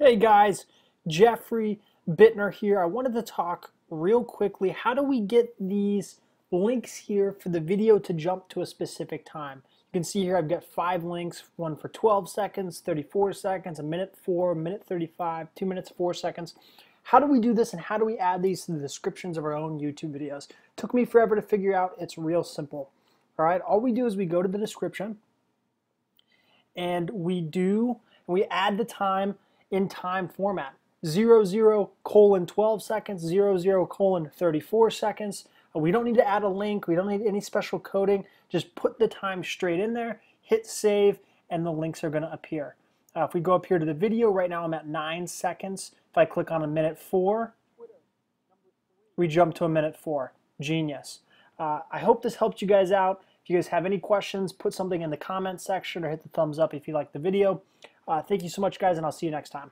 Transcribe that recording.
Hey guys, Jeffrey Buettner here. I wanted to talk real quickly. How do we get these links here for the video to jump to a specific time? You can see here I've got five links, one for 12 seconds, 34 seconds, a minute 4, a minute 35, 2 minutes 4 seconds. How do we do this and how do we add these to the descriptions of our own YouTube videos? Took me forever to figure out. It's real simple. All right, all we do is we go to the description and we do, we add the time in time format. 0, 0, colon 12 seconds, 0, 0, colon 34 seconds. Uh, we don't need to add a link. We don't need any special coding. Just put the time straight in there, hit save, and the links are going to appear. Uh, if we go up here to the video, right now I'm at 9 seconds. If I click on a minute 4, we jump to a minute 4. Genius. Uh, I hope this helped you guys out. If you guys have any questions, put something in the comment section or hit the thumbs up if you like the video. Uh, thank you so much, guys, and I'll see you next time.